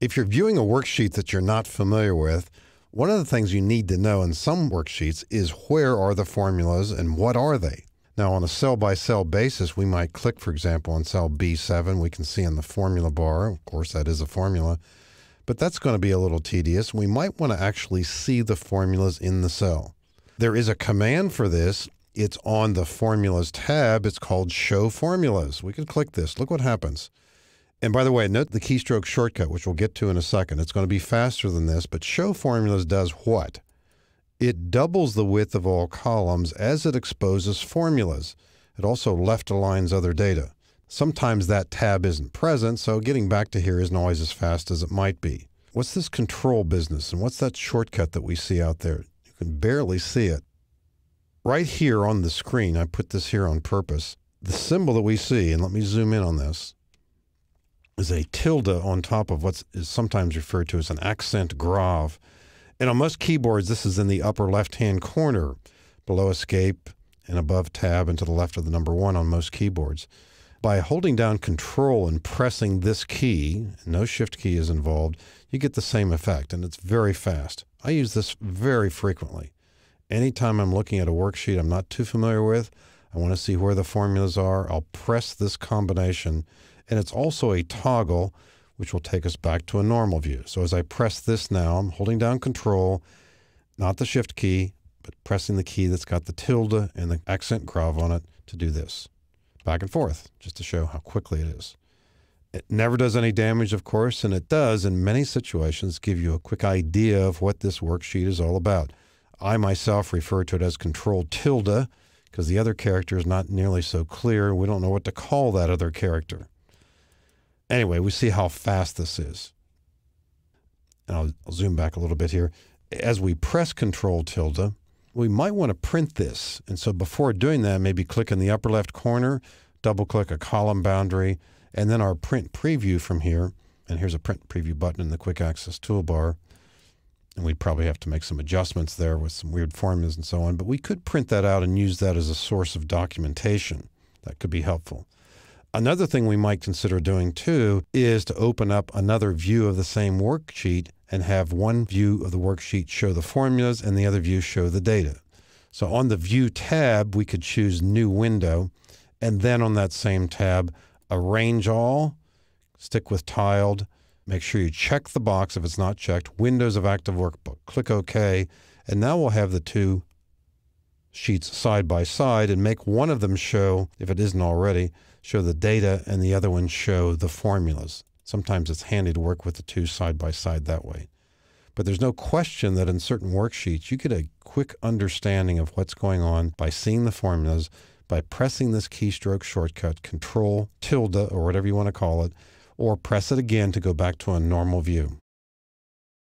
If you're viewing a worksheet that you're not familiar with, one of the things you need to know in some worksheets is where are the formulas and what are they? Now, on a cell by cell basis, we might click, for example, on cell B7. We can see in the formula bar, of course, that is a formula, but that's going to be a little tedious. We might want to actually see the formulas in the cell. There is a command for this. It's on the formulas tab. It's called show formulas. We can click this. Look what happens. And by the way, note the keystroke shortcut, which we'll get to in a second. It's going to be faster than this, but show formulas does what? It doubles the width of all columns as it exposes formulas. It also left aligns other data. Sometimes that tab isn't present, so getting back to here isn't always as fast as it might be. What's this control business, and what's that shortcut that we see out there? You can barely see it. Right here on the screen, I put this here on purpose. The symbol that we see, and let me zoom in on this, is a tilde on top of what is sometimes referred to as an accent grave. And on most keyboards, this is in the upper left-hand corner, below Escape and above Tab and to the left of the number one on most keyboards. By holding down Control and pressing this key, no Shift key is involved, you get the same effect, and it's very fast. I use this very frequently. Anytime I'm looking at a worksheet I'm not too familiar with, I want to see where the formulas are, I'll press this combination, and it's also a toggle which will take us back to a normal view. So as I press this now, I'm holding down control, not the shift key, but pressing the key that's got the tilde and the accent grave on it to do this. Back and forth, just to show how quickly it is. It never does any damage, of course, and it does, in many situations, give you a quick idea of what this worksheet is all about. I myself refer to it as control tilde because the other character is not nearly so clear. We don't know what to call that other character. Anyway, we see how fast this is. And I'll, I'll zoom back a little bit here. As we press Control tilde, we might want to print this. And so before doing that, maybe click in the upper left corner, double click a column boundary, and then our print preview from here. And here's a print preview button in the quick access toolbar. And we'd probably have to make some adjustments there with some weird formulas and so on. But we could print that out and use that as a source of documentation. That could be helpful. Another thing we might consider doing too is to open up another view of the same worksheet and have one view of the worksheet show the formulas and the other view show the data. So on the View tab, we could choose New Window, and then on that same tab, Arrange All, stick with Tiled, make sure you check the box if it's not checked, Windows of Active Workbook. Click OK, and now we'll have the two sheets side by side and make one of them show, if it isn't already, show the data and the other one show the formulas. Sometimes it's handy to work with the two side by side that way. But there's no question that in certain worksheets, you get a quick understanding of what's going on by seeing the formulas, by pressing this keystroke shortcut, Control tilde, or whatever you want to call it, or press it again to go back to a normal view.